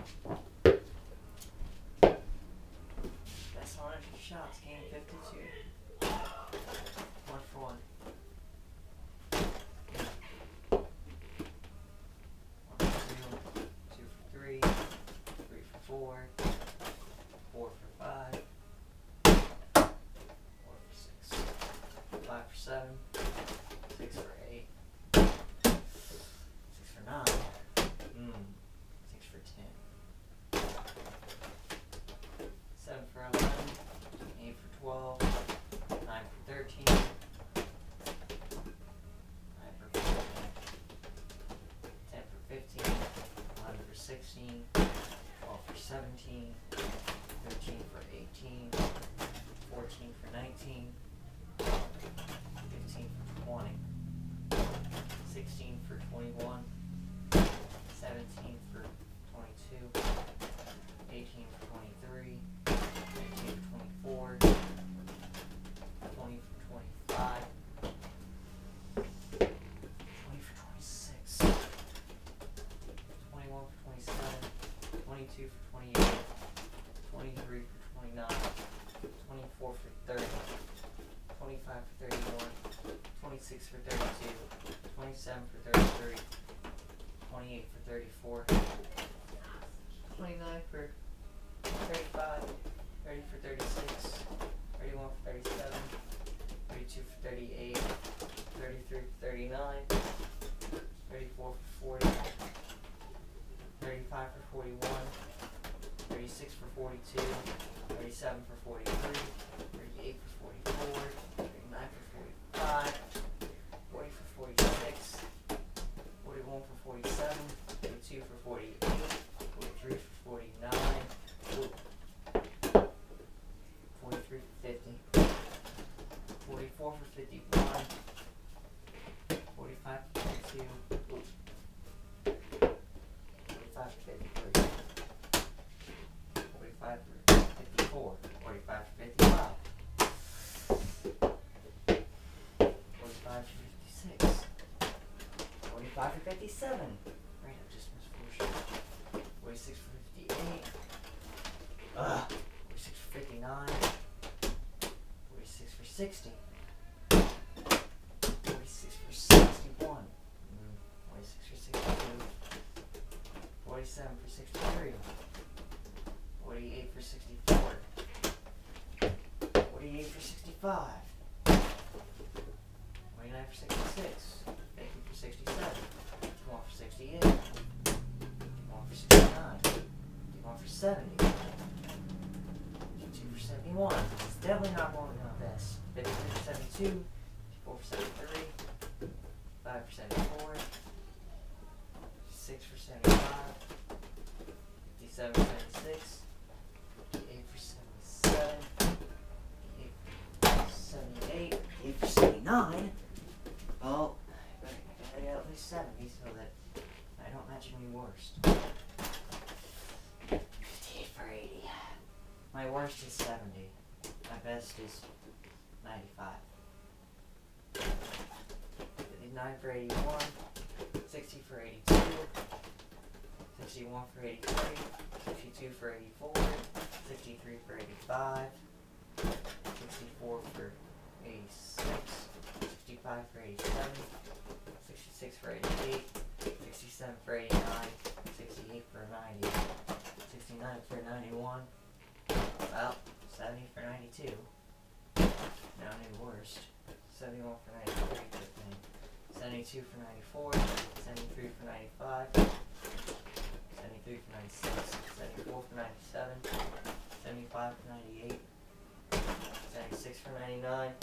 Best 100 shots, game 52. One for one. One for two, two for three, three for four, four for five, four for six, five for seven, six for eight, six for nine, mm, six for ten, seven for eleven, eight for twelve, nine for thirteen, nine for fourteen, ten for fifteen, eleven for sixteen, twelve for seventeen, thirteen for eighteen, fourteen for nineteen, fifteen for twenty, sixteen for twenty-one, seventeen for twenty-two, eighteen for twenty-three, nineteen for twenty-four, twenty for twenty-five, twenty for twenty-six, twenty-one for twenty-seven, twenty-two for twenty-eight, twenty-three for twenty-nine, twenty-four for thirty, twenty-five for thirty-one, twenty-six for thirty-two, twenty-seven for thirty-three, twenty-eight for thirty-four, twenty-nine for thirty-five, thirty for thirty-six, thirty-one for thirty-seven, thirty-two for thirty-eight, thirty-three for thirty-nine, thirty-four for forty, thirty-five for forty-one, thirty-six for forty-two, thirty-seven for forty-three, thirty-eight for forty-four, thirty-nine for forty-five, forty for forty-six, forty-one for forty-seven, forty-two for forty-eight, forty-three for forty-nine, forty-three for fifty, forty-four for fifty-one, forty-five for fifty-two, 44, 45 to 55, 45 to 56, 45 to 57. Right, I just missed four shots. 46 to 58, Ugh. 46 for 59, 46 for 60. 46 for 61. Mm, 46 for 62. 47 for 63. 48 for 65. 55. 29 for 66. 50 for 67. 21 for 68. 21 for 69. 21 for 70. 52 for 71. It's definitely not going down this. 53 for 72. 54 73. 5 for 74. 6 for 75. 57 seventy-nine. Well, I gotta, get at least seventy so that I don't match any worst. Fifty-eight for eighty. My worst is seventy. My best is ninety-five. Fifty-nine for eighty-one. Sixty for eighty-two. Sixty-one for eighty-three. Sixty-two for eighty-four. Sixty-three for eighty-five. Sixty-four for eighty-six. Sixty-five for eighty-seven. Sixty-six for eighty-eight. Sixty-seven for eighty-nine. Sixty-eight for ninety. Sixty-nine for ninety-one. Well, seventy for ninety-two. Now new worst. Seventy-one for ninety-three, good thing. Seventy-two for ninety-four. Seventy-three for ninety-five. Seventy-three for ninety-six. Seventy-four for ninety-seven. Seventy-five for ninety-eight. Seventy-six for ninety-nine.